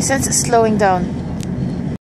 sense slowing down.